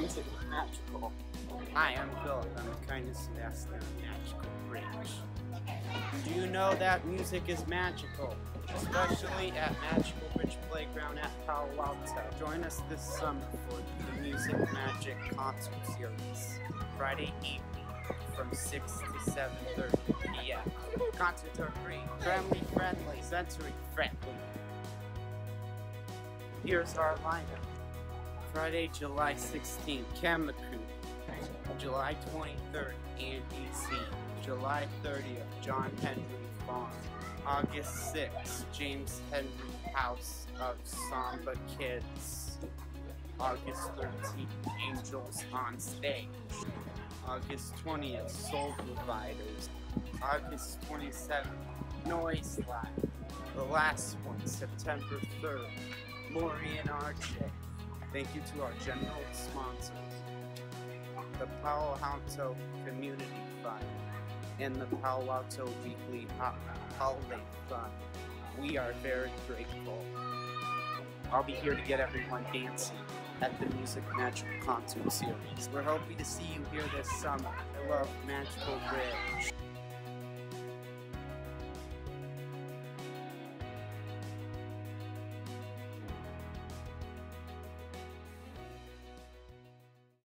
Magical. Hi, I'm Philip. I'm the kindness of Magical Bridge. Do you know that music is magical? Especially at Magical Bridge Playground at Palo Alto. Join us this summer for the Music Magic Concert Series. Friday evening from 6 to 7.30 p.m. Concerts are free, family friendly, sensory friendly. Here's our lineup. Friday, July 16th, Camacu. July 23rd, Andy. July 30th, John Henry Farm. August 6th, James Henry House of Samba Kids. August 13th, Angels on Stage. August 20th, Soul Providers. August 27th, Noise Lab. The last one, September 3rd, Lori and. Thank you to our general sponsors, the Palo Alto Community Fund and the Palo Alto Weekly Holiday Fund. We are very grateful. I'll be here to get everyone dancing at the Music Magical Concert Series. We're hoping to see you here this summer. I love Magical Bridge.